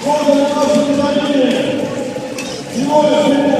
Thank you.